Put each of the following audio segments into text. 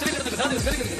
ಶ್ರೀ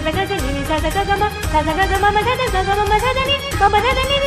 在哥哥你你，在在哥哥们，在在哥哥们们，在在哥哥们们，在在你，爸爸在你。